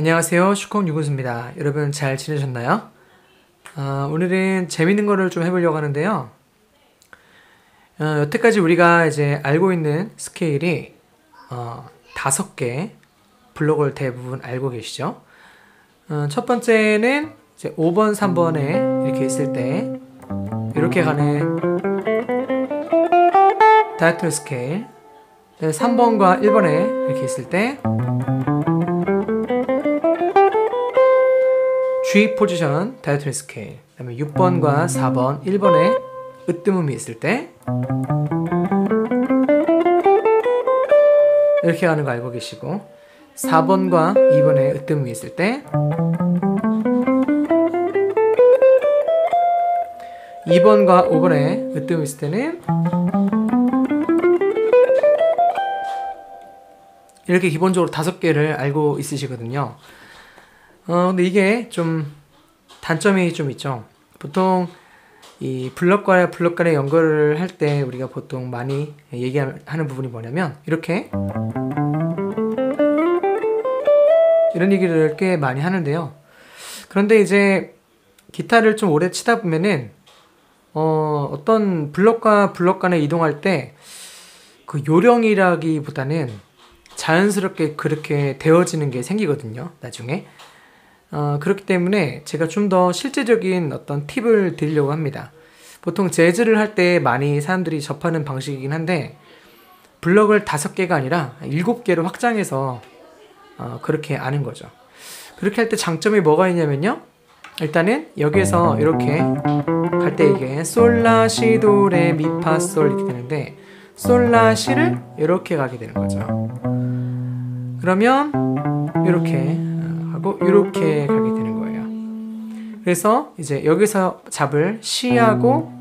안녕하세요. 슈콩 유근수입니다. 여러분 잘 지내셨나요? 어, 오늘은 재밌는 거를 좀 해보려고 하는데요. 어, 여태까지 우리가 이제 알고 있는 스케일이 어, 다섯 개 블록을 대부분 알고 계시죠? 어, 첫 번째는 이제 5번, 3번에 이렇게 있을 때 이렇게 가는 diatonic 스케일 3번과 1번에 이렇게 있을 때 G 포지션 다이어트리 스케일 그다음에 6번과 4번 1번에 으뜸음이 있을 때 이렇게 가는 거 알고 계시고 4번과 2번에 으뜸음이 있을 때 2번과 5번에 으뜸음이 있을 때는 이렇게 기본적으로 다섯 개를 알고 있으시거든요. 어, 근데 이게 좀 단점이 좀 있죠. 보통 이 블럭과 블럭 간의 연결을 할 때 우리가 보통 많이 얘기하는 부분이 뭐냐면 이렇게 이런 얘기를 꽤 많이 하는데요. 그런데 이제 기타를 좀 오래 치다 보면은 어, 어떤 블럭과 블럭 간에 이동할 때 그 요령이라기보다는 자연스럽게 그렇게 되어지는 게 생기거든요. 나중에. 어, 그렇기 때문에 제가 좀 더 실제적인 어떤 팁을 드리려고 합니다. 보통 재즈를 할 때 많이 사람들이 접하는 방식이긴 한데 블럭을 다섯 개가 아니라 일곱 개로 확장해서 어, 그렇게 아는 거죠. 그렇게 할 때 장점이 뭐가 있냐면요. 일단은 여기에서 이렇게 할때 이게 솔라 시 도 레 미 파 솔 이렇게 되는데 솔라 시를 이렇게 가게 되는 거죠. 그러면 이렇게 하고 이렇게 가게 되는 거예요. 그래서 이제 여기서 잡을 시하고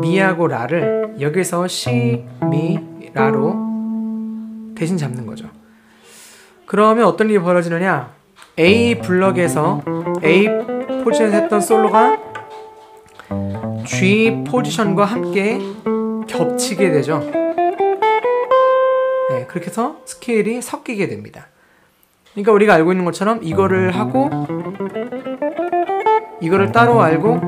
미하고 라를 여기서 시, 미, 라로 대신 잡는 거죠. 그러면 어떤 일이 벌어지느냐? A 블럭에서 A 포지션에서 했던 솔로가 G 포지션과 함께 겹치게 되죠. 네, 그렇게 해서 스케일이 섞이게 됩니다. 그러니까 우리가 알고 있는 것처럼 이거를 하고 이거를 따로 알고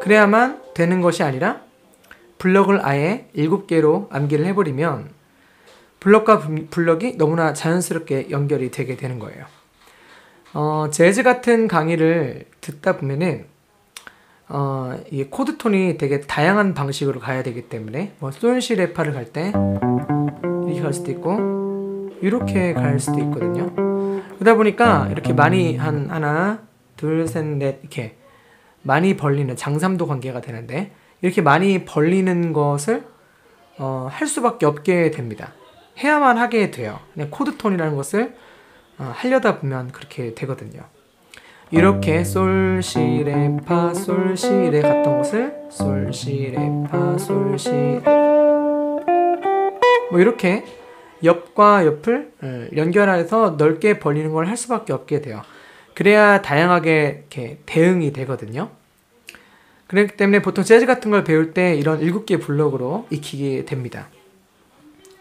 그래야만 되는 것이 아니라 블럭을 아예 7개로 암기를 해버리면 블럭과 블럭이 너무나 자연스럽게 연결이 되게 되는 거예요. 어, 재즈 같은 강의를 듣다 보면은 어, 이 코드 톤이 되게 다양한 방식으로 가야 되기 때문에 뭐 솔시 레파를 갈 때 이렇게 갈 수도 있고 이렇게 갈 수도 있거든요. 그러다 보니까 이렇게 많이 한 하나, 둘, 셋, 넷 이렇게 많이 벌리는 장삼도 관계가 되는데 이렇게 많이 벌리는 것을 어, 할 수밖에 없게 됩니다. 해야만 하게 돼요. 코드 톤이라는 것을 어, 하려다 보면 그렇게 되거든요. 이렇게 솔, 시, 레, 파, 솔, 시, 레 갔던 것을 솔, 시, 레, 파, 솔, 시, 레. 뭐 이렇게 옆과 옆을 어, 연결해서 넓게 벌리는 걸 할 수밖에 없게 돼요. 그래야 다양하게 이렇게 대응이 되거든요. 그렇기 때문에 보통 재즈 같은 걸 배울 때 이런 7개 블록으로 익히게 됩니다.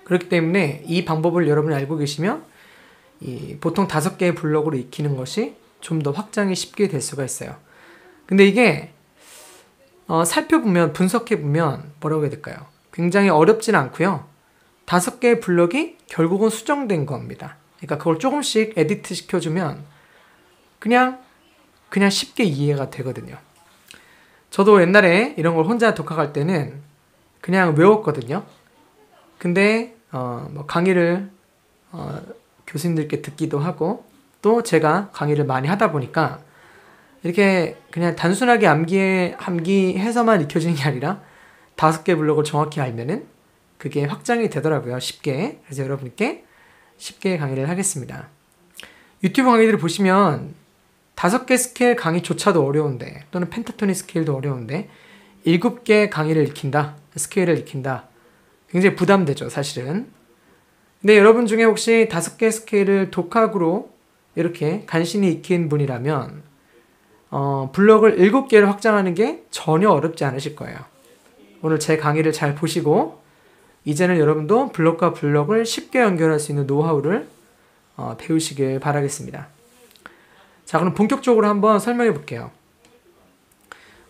그렇기 때문에 이 방법을 여러분이 알고 계시면 이 보통 5개의 블록으로 익히는 것이 좀 더 확장이 쉽게 될 수가 있어요. 근데 이게 어, 살펴보면 분석해보면 뭐라고 해야 될까요? 굉장히 어렵진 않고요. 다섯 개의 블럭이 결국은 수정된 겁니다. 그러니까 그걸 조금씩 edit 시켜주면 그냥 그냥 쉽게 이해가 되거든요. 저도 옛날에 이런 걸 혼자 독학할 때는 그냥 외웠거든요. 근데 어, 뭐 강의를 어, 교수님들께 듣기도 하고 또 제가 강의를 많이 하다 보니까 이렇게 그냥 단순하게 암기에 암기해서만 익혀지는 게 아니라 다섯 개 블록을 정확히 알면은 그게 확장이 되더라고요. 쉽게. 그래서 여러분께 쉽게 강의를 하겠습니다. 유튜브 강의들을 보시면 다섯 개 스케일 강의조차도 어려운데 또는 pentatonic 스케일도 어려운데 일곱 개 강의를 익힌다. 스케일을 익힌다. 굉장히 부담되죠, 사실은. 근데 여러분 중에 혹시 다섯 개 스케일을 독학으로 이렇게 간신히 익힌 분이라면 어, 블럭을 7개를 확장하는 게 전혀 어렵지 않으실 거예요. 오늘 제 강의를 잘 보시고 이제는 여러분도 블럭과 블럭을 쉽게 연결할 수 있는 노하우를 어, 배우시길 바라겠습니다. 자, 그럼 본격적으로 한번 설명해 볼게요.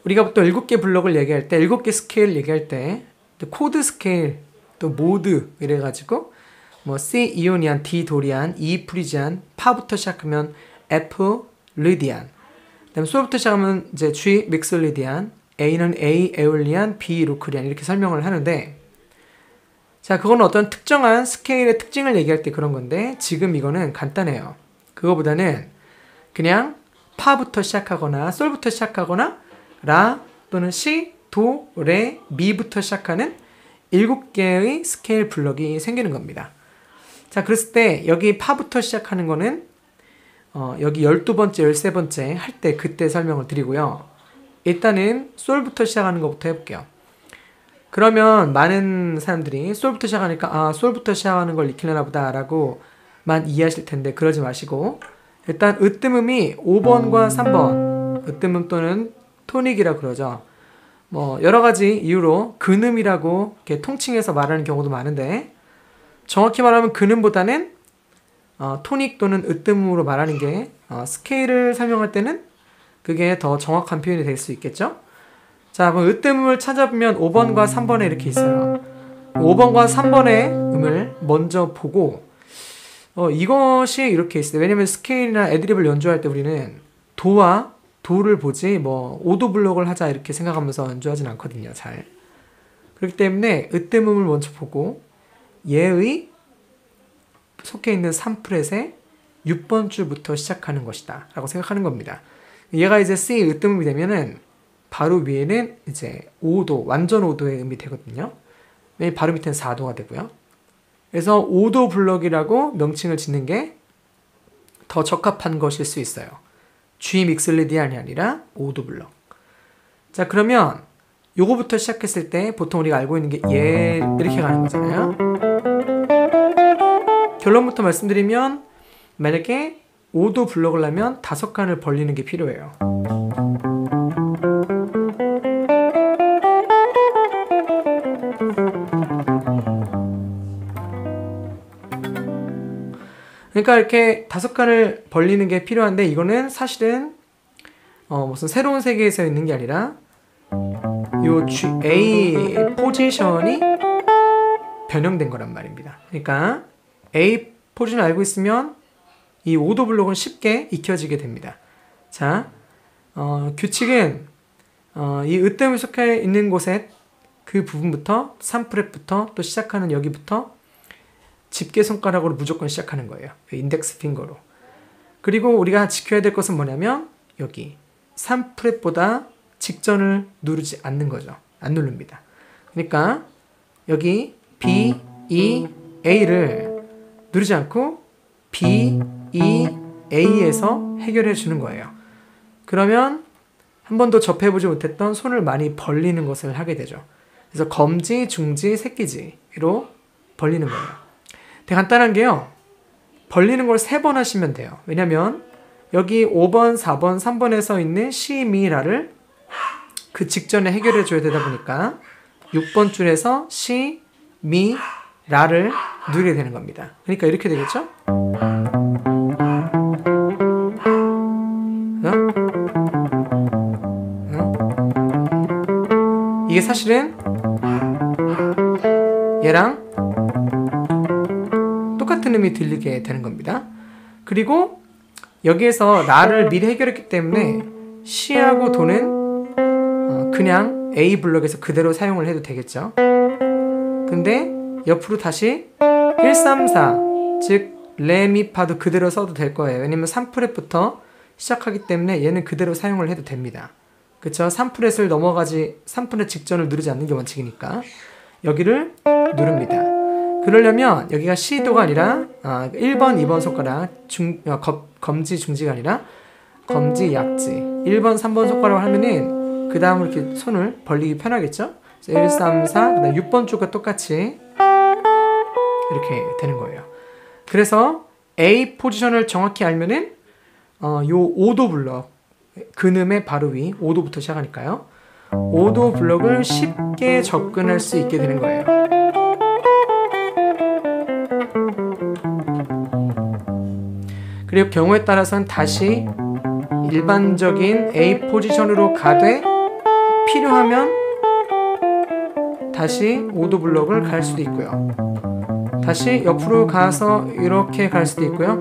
우리가 보통 7개 블록을 얘기할 때, 7개 스케일 얘기할 때, 코드 스케일, 또 모드 이래가지고 뭐 C Ionian, D Dorian, E Phrygian, 파부터 시작하면 F Lydian, 그 다음 솔부터 시작하면 이제 G Mixolydian, A는 A Aeolian, B Locrian 이렇게 설명을 하는데 자 그건 어떤 특정한 스케일의 특징을 얘기할 때 그런 건데 지금 이거는 간단해요. 그거보다는 그냥 파부터 시작하거나 솔부터 시작하거나 라 또는 시, 도, 레, 미부터 시작하는 7개의 스케일 블럭이 생기는 겁니다. 자, 그랬을 때 여기 파부터 시작하는 거는 어, 여기 12번째, 13번째 할 때 그때 설명을 드리고요. 일단은 솔부터 시작하는 것부터 해볼게요. 그러면 많은 사람들이 솔부터 시작하니까 아, 솔부터 시작하는 걸 익히려나 보다라고만 이해하실 텐데 그러지 마시고 일단 으뜸음이 5번과 3번 으뜸음 또는 토닉이라 그러죠. 뭐 여러 가지 이유로 근음이라고 이렇게 통칭해서 말하는 경우도 많은데 정확히 말하면 근음보다는 어, 토닉 또는 으뜸으로 말하는 게 어, 스케일을 설명할 때는 그게 더 정확한 표현이 될 수 있겠죠? 자, 그럼 으뜸을 찾아보면 5번과 3번에 이렇게 있어요. 5번과 3번의 음을 먼저 보고 어, 이것이 이렇게 있어요. 왜냐면 스케일이나 애드립을 연주할 때 우리는 도와 도를 보지 뭐 오도 블록을 하자 이렇게 생각하면서 연주하진 않거든요. 잘. 그렇기 때문에 으뜸음을 먼저 보고 얘의 속해 있는 3프렛의 6번 줄부터 시작하는 것이다. 라고 생각하는 겁니다. 얘가 이제 C 으뜸음이 되면은 바로 위에는 이제 5도, 완전 5도의 음이 되거든요. 바로 밑에는 4도가 되고요. 그래서 5도 블럭이라고 명칭을 짓는 게 더 적합한 것일 수 있어요. G 믹슬리디안이 아니라 5도 블럭. 자, 그러면 요거부터 시작했을 때 보통 우리가 알고 있는 게얘 이렇게 가는 거잖아요. 결론부터 말씀드리면 만약에 5도 블럭을 하면 다섯 칸을 벌리는 게 필요해요. 그러니까 이렇게 다섯 칸을 벌리는 게 필요한데 이거는 사실은 어 무슨 새로운 세계에서 있는 게 아니라 요 G, A 포지션이 변형된 거란 말입니다. 그러니까 A 포지션 알고 있으면 이 5도 블록은 쉽게 익혀지게 됩니다. 자, 어, 규칙은 어, 이 으뜸이 속해 있는 곳에 그 부분부터 3프렛부터 또 시작하는 여기부터 집게 손가락으로 무조건 시작하는 거예요. 그 인덱스 핑거로. 그리고 우리가 지켜야 될 것은 뭐냐면 여기 3프렛보다 직전을 누르지 않는 거죠. 안 누릅니다. 그러니까 여기 B, E, A를 누르지 않고 B, E, A에서 해결해 주는 거예요. 그러면 한 번도 접해보지 못했던 손을 많이 벌리는 것을 하게 되죠. 그래서 검지, 중지, 새끼지로 벌리는 거예요. 되게 간단한 게요. 벌리는 걸 세 번 하시면 돼요. 왜냐면 여기 5번, 4번, 3번에 서 있는 시, 미, 라를 그 직전에 해결해 줘야 되다 보니까 6번 줄에서 시, 미, 라를 누리게 되는 겁니다. 그러니까 이렇게 되겠죠? 이게 사실은 얘랑 똑같은 음이 들리게 되는 겁니다. 그리고 여기에서 라를 미리 해결했기 때문에 시하고 도는 어, 그냥 A 블록에서 그대로 사용을 해도 되겠죠. 근데 옆으로 다시 1, 3, 4, 즉 레미파도 그대로 써도 될 거예요. 왜냐면 3프렛부터 시작하기 때문에 얘는 그대로 사용을 해도 됩니다. 그쵸? 3프렛을 넘어가지 3프렛 직전을 누르지 않는 게 원칙이니까 여기를 누릅니다. 그러려면 여기가 C도가 아니라 아, 1번, 2번 손가락 중, 어, 검지, 중지가 아니라 검지, 약지 1번, 3번 손가락을 하면은 그 다음으로 이렇게 손을 벌리기 편하겠죠? 1, 3, 4, 그 다음 6번 쪽과 똑같이 이렇게 되는 거예요. 그래서 A 포지션을 정확히 알면은 어, 요 5도 블럭 근음의 바로 위 5도부터 시작하니까요. 5도 블럭을 쉽게 접근할 수 있게 되는 거예요. 그리고 경우에 따라서는 다시 일반적인 A 포지션으로 가되 필요하면 다시 오도 블럭을 갈 수도 있고요. 다시 옆으로 가서 이렇게 갈 수도 있고요.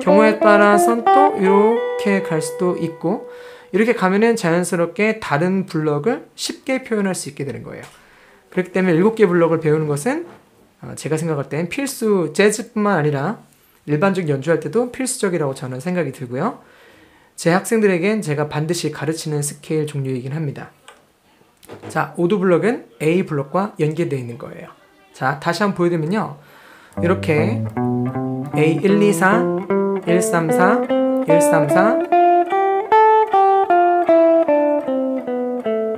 경우에 따라선 또 이렇게 갈 수도 있고 이렇게 가면은 자연스럽게 다른 블럭을 쉽게 표현할 수 있게 되는 거예요. 그렇기 때문에 일곱 개 블럭을 배우는 것은 어, 제가 생각할 땐 필수 재즈뿐만 아니라 일반적 연주할 때도 필수적이라고 저는 생각이 들고요. 제 학생들에겐 제가 반드시 가르치는 스케일 종류이긴 합니다. 자, 오도 블럭은 A 블럭과 연계되어 있는 거예요. 자, 다시 한번 보여드리면요. 이렇게 A 1, 2, 4, 1, 3, 4, 1, 3, 4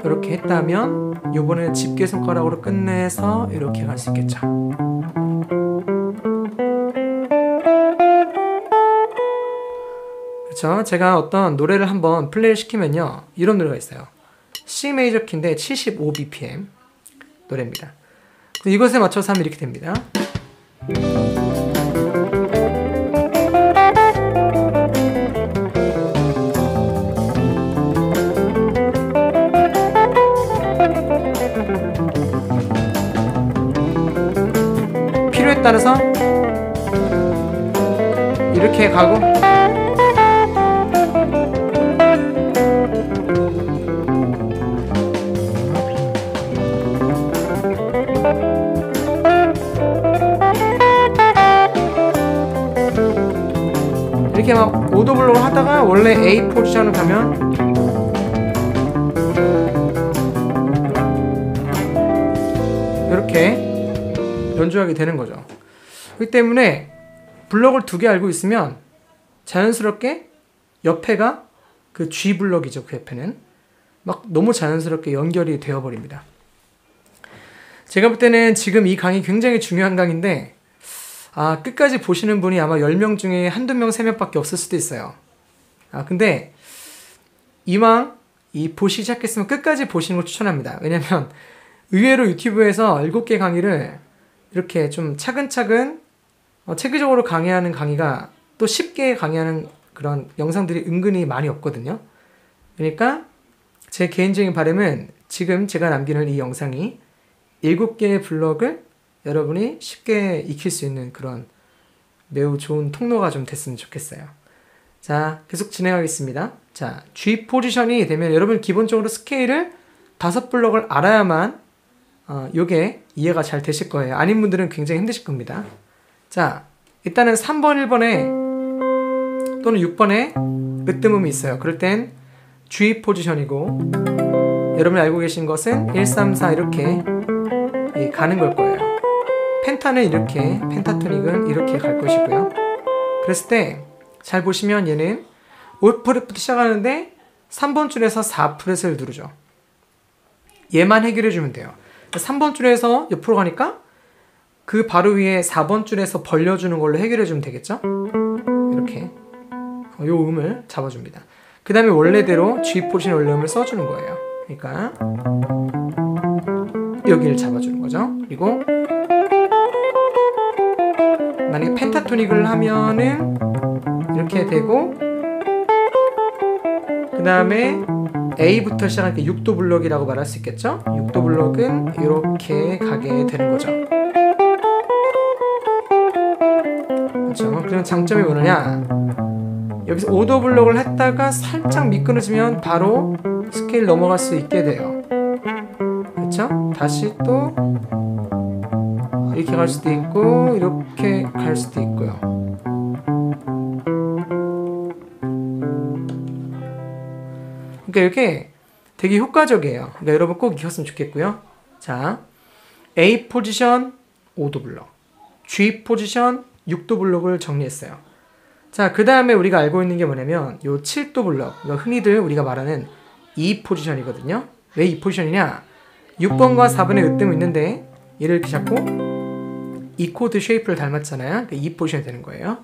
이렇게 했다면 요번에는 집게 손가락으로 끝내서 이렇게 갈 수 있겠죠. 그렇죠. 제가 어떤 노래를 한번 플레이를 시키면요. 이런 노래가 있어요. C 메이저 키인데 75 BPM 노래입니다. 이것에 맞춰서 하면 이렇게 됩니다. 필요에 따라서 이렇게 가고 이렇게 막 오도블록을 하다가 원래 A 포지션을 가면 이렇게 연주하게 되는 거죠. 그렇기 때문에 블럭을 두 개 알고 있으면 자연스럽게 옆에가 그 G 블럭이죠. 그 옆에는 막 너무 자연스럽게 연결이 되어 버립니다. 제가 볼 때는 지금 이 강의 굉장히 중요한 강인데 아, 끝까지 보시는 분이 아마 10명 중에 한두 명, 세 명밖에 없을 수도 있어요. 아, 근데 이왕 이 보시 시작했으면 끝까지 보시는 걸 추천합니다. 왜냐면 의외로 유튜브에서 7개 강의를 이렇게 좀 차근차근 어, 체계적으로 강의하는 강의가 또 쉽게 강의하는 그런 영상들이 은근히 많이 없거든요. 그러니까 제 개인적인 바람은 지금 제가 남기는 이 영상이 7개의 블럭을 여러분이 쉽게 익힐 수 있는 그런 매우 좋은 통로가 좀 됐으면 좋겠어요. 자, 계속 진행하겠습니다. 자, G 포지션이 되면 여러분 기본적으로 스케일을 다섯 블럭을 알아야만 어, 요게 이해가 잘 되실 거예요. 아닌 분들은 굉장히 힘드실 겁니다. 자, 일단은 3번, 1번에 또는 6번에 으뜸음이 있어요. 그럴 땐 G 포지션이고 여러분이 알고 계신 것은 1, 3, 4 이렇게 가는 걸 거예요. 펜타는 이렇게, 펜타토닉은 이렇게 갈 것이고요. 그랬을 때 잘 보시면 얘는 5프렛부터 시작하는데 3번 줄에서 4프렛을 누르죠. 얘만 해결해 주면 돼요. 3번 줄에서 옆으로 가니까 그 바로 위에 4번 줄에서 벌려주는 걸로 해결해 주면 되겠죠? 이렇게 요 음을 잡아줍니다. 그 다음에 원래대로 G 포지션 원래 음을 써주는 거예요. 그러니까 여기를 잡아주는 거죠. 그리고 만약에 pentatonic을 하면은 이렇게 되고 그 다음에 A부터 시작할 때 6도 블럭이라고 말할 수 있겠죠? 6도 블럭은 이렇게 가게 되는 거죠. 그렇죠? 그럼 장점이 뭐냐? 여기서 5도 블럭을 했다가 살짝 미끄러지면 바로 스케일 넘어갈 수 있게 돼요. 그렇죠? 다시 또 이렇게 갈 수도 있고 이렇게 갈 수도 있고요. 그러니까 이렇게 되게 효과적이에요. 그러니까 여러분 꼭 익혔으면 좋겠고요. 자, A 포지션 5도 블럭, G 포지션 6도 블럭을 정리했어요. 자, 그 다음에 우리가 알고 있는 게 뭐냐면 요 7도 블럭, 흔히들 우리가 말하는 E 포지션이거든요. 왜 E 포지션이냐? 6번과 4번의 으뜸이 있는데 얘를 이렇게 잡고 E 코드 shape를 닮았잖아요. 그 E 포지션이 되는 거예요.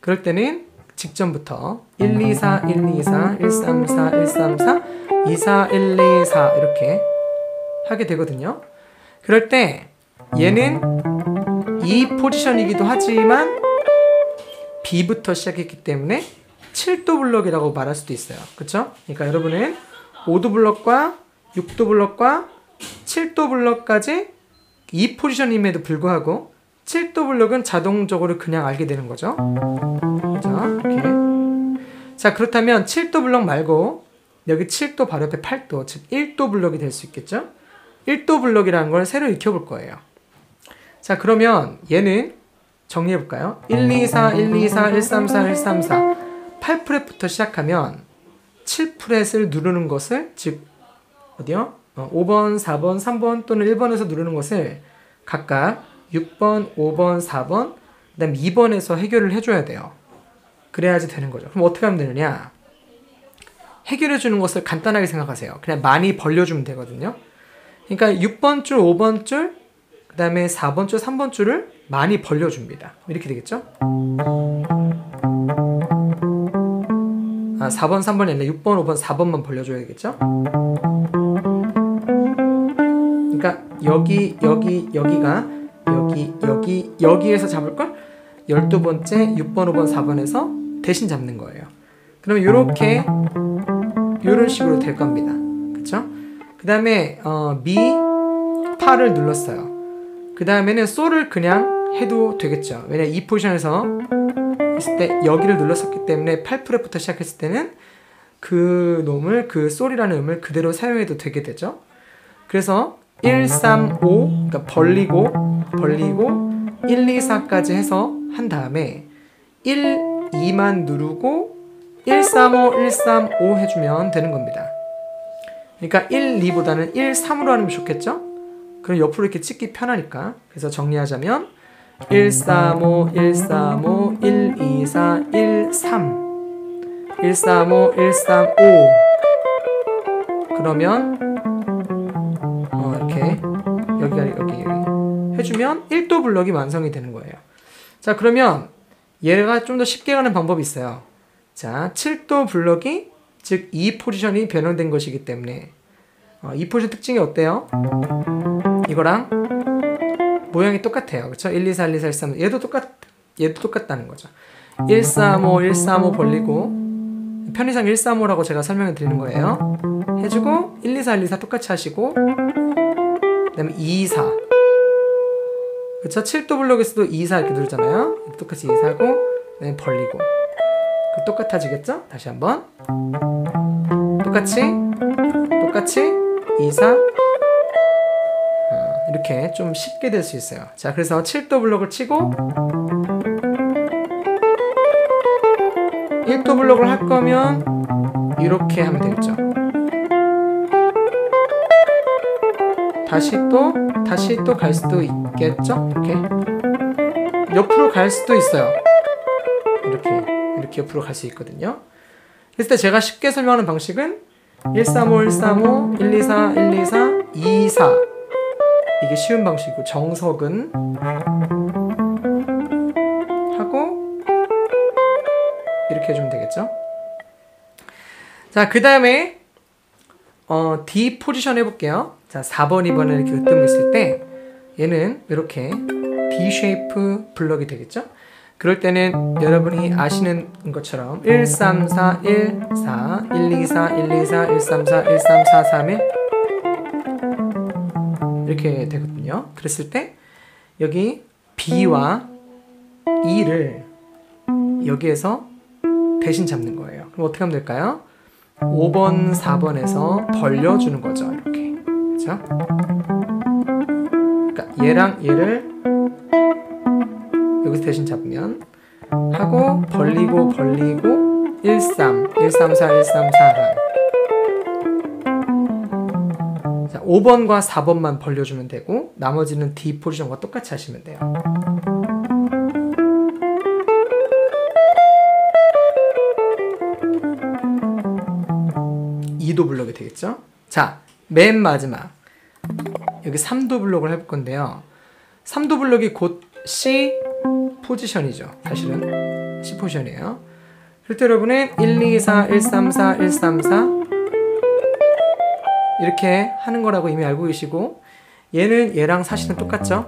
그럴 때는 직전부터 1, 2, 4, 1, 2, 4, 1, 3, 4, 1, 3, 4, 2, 4, 1, 2, 4 이렇게 하게 되거든요. 그럴 때 얘는 E 포지션이기도 하지만 B부터 시작했기 때문에 7도 블럭이라고 말할 수도 있어요. 그쵸? 그러니까 여러분은 5도 블럭과 6도 블럭과 7도 블럭까지 E 포지션임에도 불구하고 7도 블럭은 자동적으로 그냥 알게 되는 거죠. 자, 이렇게. 자, 그렇다면 7도 블럭 말고 여기 7도 바로 옆에 8도, 즉 1도 블럭이 될 수 있겠죠? 1도 블럭이라는 걸 새로 익혀볼 거예요. 자, 그러면 얘는 정리해 볼까요? 1, 2, 4, 1, 2, 4, 1, 3, 4, 1, 3, 4. 8프렛부터 시작하면 7프렛을 누르는 것을 즉 어디요? 어, 5번, 4번, 3번 또는 1번에서 누르는 것을 각각 6번, 5번, 4번, 그 다음 2번에서 해결을 해줘야 돼요. 그래야지 되는 거죠. 그럼 어떻게 하면 되느냐? 해결해 주는 것을 간단하게 생각하세요. 그냥 많이 벌려주면 되거든요. 그러니까 6번 줄, 5번 줄, 그 다음에 4번 줄, 3번 줄을 많이 벌려줍니다. 이렇게 되겠죠? 아, 4번, 3번이 아니라 6번, 5번, 4번만 벌려줘야 되겠죠? 그러니까 여기, 여기, 여기가 여기, 여기, 여기에서 잡을 걸? 12번째 6번, 5번, 4번에서 대신 잡는 거예요. 그러면 이렇게 이런 식으로 될 겁니다. 그쵸? 그 다음에 어, 미, 파를 눌렀어요. 그 다음에는 소를 그냥 해도 되겠죠. 왜냐 이 포지션에서 있을 때 여기를 눌렀었기 때문에 8프렛부터 시작했을 때는 그 놈을 그 솔이라는 음을 그대로 사용해도 되게 되죠. 그래서 1, 3, 5 그러니까 벌리고 벌리고 1, 2, 4까지 해서 한 다음에 1, 2만 누르고 1, 3, 5, 1, 3, 5 해주면 되는 겁니다. 그러니까 1, 2보다는 1, 3으로 하는 게 좋겠죠? 그럼 옆으로 이렇게 찍기 편하니까. 그래서 정리하자면 1, 3, 5, 1, 3, 5, 1, 2, 4, 1, 3 1, 3, 5, 1, 3, 5 그러면 해주면 1도 블럭이 완성이 되는 거예요. 자 그러면 얘가 좀 더 쉽게 가는 방법이 있어요. 자 7도 블럭이 즉 이 포지션이 변형된 것이기 때문에 어, 이 포지션 특징이 어때요? 이거랑 모양이 똑같아요. 그렇죠? 1, 2, 4, 1, 2, 4, 1, 3 얘도 똑같 얘도 똑같다는 거죠. 1, 3, 5, 1, 3, 5 벌리고 편의상 1, 3, 5라고 제가 설명을 드리는 거예요. 해주고 1, 2, 4, 1, 2, 4 똑같이 하시고 그 다음에 2, 4 그쵸? 7도 블록에서도 2, 4 이렇게 누르잖아요. 똑같이 2, 4고 그다음에 벌리고 그 똑같아지겠죠? 다시 한번 똑같이 똑같이 2, 4 이렇게 좀 쉽게 될 수 있어요. 자, 그래서 7도 블록을 치고 1도 블록을 할 거면 이렇게 하면 되겠죠. 다시 또 다시 또 갈 수도 있겠죠? 이렇게 옆으로 갈 수도 있어요. 이렇게 이렇게 옆으로 갈 수 있거든요. 그랬을 때 제가 쉽게 설명하는 방식은 135, 135, 124, 124, 24 이게 쉬운 방식이고 정석은 하고 이렇게 해주면 되겠죠. 자, 그 다음에 어, D 포지션 해볼게요. 자, 4번, 2번을 이렇게 으뜸 있을 때 얘는 이렇게 D shape 블럭이 되겠죠. 그럴 때는 여러분이 아시는 것처럼 1, 3, 4, 1, 4, 1, 2, 4, 1, 2, 4, 1, 3, 4, 1, 3, 4, 3, 1 이렇게 되거든요. 그랬을 때 여기 B와 E를 여기에서 대신 잡는 거예요. 그럼 어떻게 하면 될까요? 5번, 4번에서 벌려주는 거죠. 이렇게. 그죠? 그러니까 얘랑 얘를 여기서 대신 잡으면 하고 벌리고 벌리고 1, 3, 1, 3, 4, 1, 3, 4, 4 5번과 4번만 벌려주면 되고 나머지는 D 포지션과 똑같이 하시면 돼요. 이도 블록이 되겠죠? 자, 맨 마지막 여기 3도 블록을 해볼 건데요. 3도 블록이 곧 C 포지션이죠. 사실은 C 포지션이에요. 그럴 때 여러분은 1, 2, 4, 1, 3, 4, 1, 3, 4 이렇게 하는 거라고 이미 알고 계시고 얘는 얘랑 사실은 똑같죠?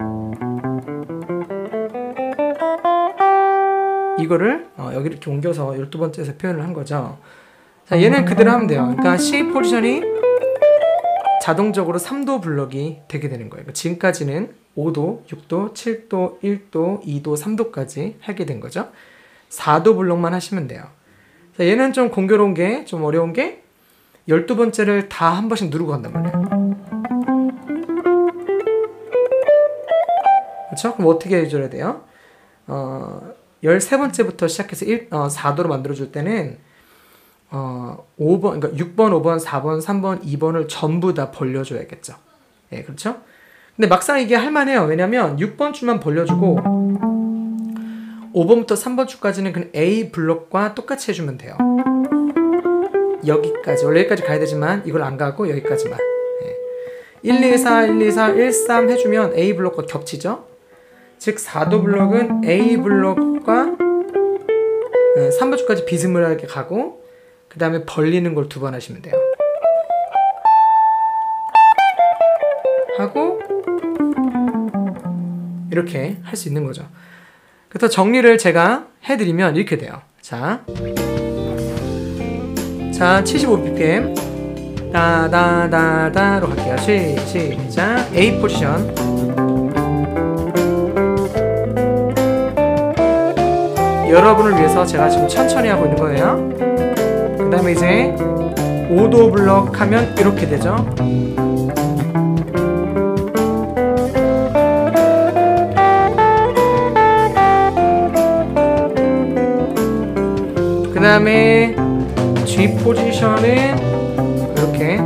이거를 어, 여기 이렇게 옮겨서 12번째에서 표현을 한 거죠. 자, 얘는 그대로 하면 돼요. 그러니까 C 포지션이 자동적으로 3도 블럭이 되게 되는 거예요. 그러니까 지금까지는 5도, 6도, 7도, 1도, 2도, 3도까지 하게 된 거죠. 4도 블럭만 하시면 돼요. 자, 얘는 좀 공교로운 게, 좀 어려운 게 12번째를 다 한 번씩 누르고 간단 말이에요. 그렇죠? 그럼 어떻게 해줘야 돼요? 어, 13번째부터 시작해서 1, 어, 4도로 만들어줄 때는 어, 5번, 그러니까 6번, 5번, 4번, 3번, 2번을 전부 다 벌려줘야겠죠. 예, 그렇죠? 근데 막상 이게 할만해요. 왜냐면 6번 줄만 벌려주고 5번부터 3번 줄까지는 그냥 A 블록과 똑같이 해주면 돼요. 여기까지. 원래 여기까지 가야 되지만 이걸 안 가고 여기까지만. 예. 1, 2, 4, 1, 2, 4, 1, 3 해주면 A 블록과 겹치죠? 즉 4도 블록은 A 블록과 3번 줄까지 비스무리하게 가고 그 다음에 벌리는 걸 두 번 하시면 돼요. 하고 이렇게 할 수 있는 거죠. 그래서 정리를 제가 해드리면 이렇게 돼요. 자, 자 75bpm 다다다다로 갈게요. 시, 시작 A 포지션 여러분을 위해서 제가 지금 천천히 하고 있는 거예요. 그 다음에 이제 5도 블럭 하면 이렇게 되죠. 그 다음에 G 포지션은 이렇게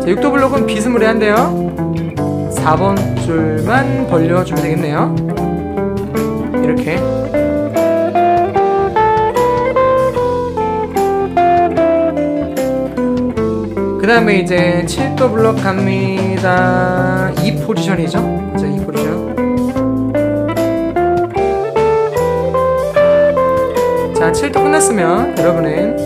자, 6도 블록은 비스무리한데요 4번 줄만 벌려주면 되겠네요. 이렇게. 그 다음에 이제 7도 블록 갑니다. 이 포지션이죠? 자, 이 포지션. 자 7도 끝났으면 여러분은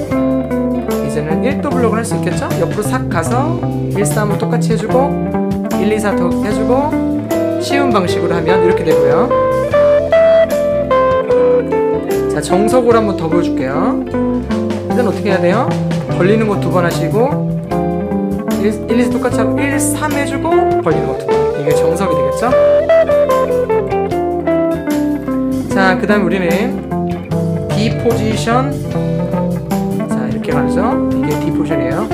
이제는 1도 블록을 할 수 있겠죠? 옆으로 싹 가서 1, 3을 똑같이 해주고 1, 2, 4더 해주고 쉬운 방식으로 하면 이렇게 되고요 자 정석으로 한번 더 보여줄게요 일단 어떻게 해야 돼요? 벌리는 거 두 번 하시고 1, 1, 2, 4 똑같이 하고 1, 3 해주고 벌리는 거 두 번 이게 정석이 되겠죠? 자 그 다음 우리는 D 포지션 이렇게 가죠. 이게 D 포지션이에요.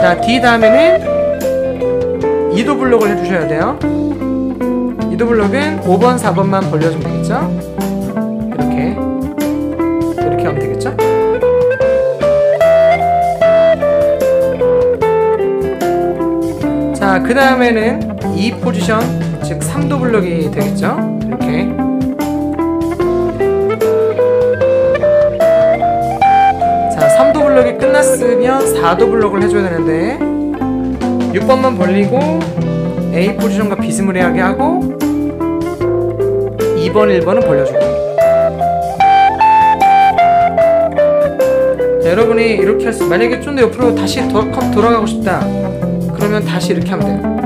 자, D 다음에는 2도 블록을 해주셔야 돼요. 2도 블록은 5번, 4번만 벌려주면 되겠죠? 이렇게. 이렇게 하면 되겠죠? 자, 그 다음에는 2 포지션, 즉 3도 블록이 되겠죠? 끝났으면 4도 블록을 해줘야 되는데. 6번만 벌리고 A 포지션과 비스무리하게 하고 2번, 1번은 벌려주고 자, 여러분이 이렇게 할 수, 만약에 좀 더 옆으로 다시 더, 컵 돌아가고 싶다. 그러면 다시 이렇게 하면 돼요.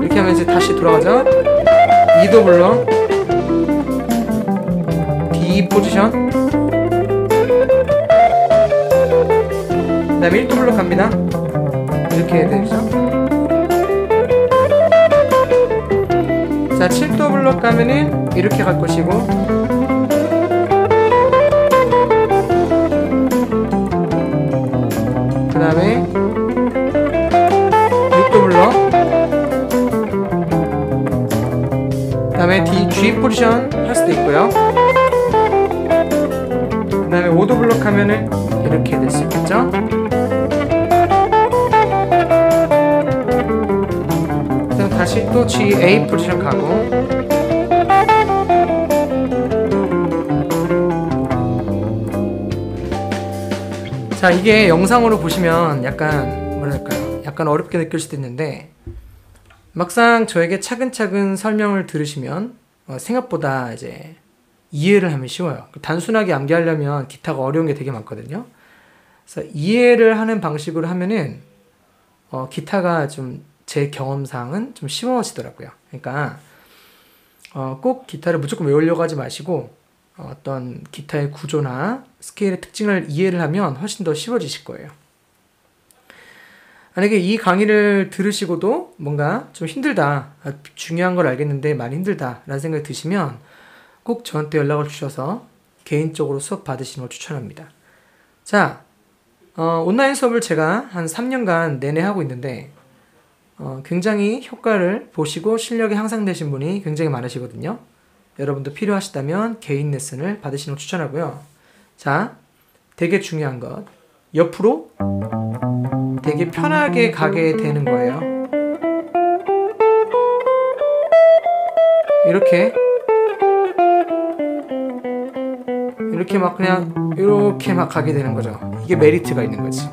이렇게 하면 이제 다시 돌아가죠? 2도 블럭 D 포지션. 그 다음에 1도 블럭 갑니다. 이렇게 되죠? 자 7도 블럭 가면은 이렇게 갈 것이고. 그 다음에 6도 블럭 다음에 D, G 포지션 할 수도 있고요 그 다음에 5도 블록 하면은 이렇게 될 수 있겠죠? 그다음 다시 또 G, A 가고. 자 이게 영상으로 보시면 약간 뭐랄까요? 약간 어렵게 느낄 수도 있는데 막상 저에게 차근차근 설명을 들으시면 어, 생각보다 이제 이해를 하면 쉬워요. 단순하게 암기하려면 기타가 어려운 게 되게 많거든요. 그래서 이해를 하는 방식으로 하면은 어, 기타가 좀 제 경험상은 좀 쉬워지더라고요. 그러니까 어, 꼭 기타를 무조건 외우려고 하지 마시고 어, 어떤 기타의 구조나 스케일의 특징을 이해를 하면 훨씬 더 쉬워지실 거예요. 만약에 이 강의를 들으시고도 뭔가 좀 힘들다, 아, 중요한 걸 알겠는데 많이 힘들다 라는 생각이 드시면 꼭 저한테 연락을 주셔서 개인적으로 수업 받으시는 걸 추천합니다. 자, 어, 온라인 수업을 제가 한 3년간 내내 하고 있는데 어, 굉장히 효과를 보시고 실력이 향상되신 분이 굉장히 많으시거든요. 여러분도 필요하시다면 개인 레슨을 받으시는 걸 추천하고요. 자, 되게 중요한 것. 옆으로 되게 편하게 가게 되는 거예요. 이렇게 이렇게 막 그냥 이렇게 막 가게 되는 거죠. 이게 메리트가 있는 거지.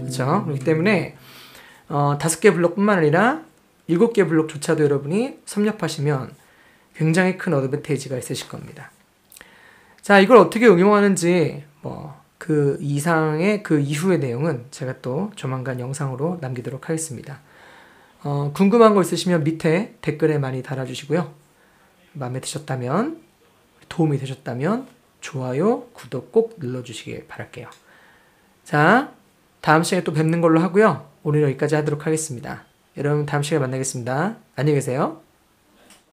그렇죠? 그렇기 때문에 어, 다섯 개 블록뿐만 아니라 일곱 개 블록조차도 여러분이 섭렵하시면 굉장히 큰 어드밴테이지가 있으실 겁니다. 자, 이걸 어떻게 응용하는지 뭐 그 이상의 그 이후의 내용은 제가 또 조만간 영상으로 남기도록 하겠습니다. 어, 궁금한 거 있으시면 밑에 댓글에 많이 달아주시고요. 마음에 드셨다면 도움이 되셨다면 좋아요, 구독 꼭 눌러주시길 바랄게요. 자, 다음 시간에 또 뵙는 걸로 하고요. 오늘 여기까지 하도록 하겠습니다. 여러분 다음 시간에 만나겠습니다. 안녕히 계세요.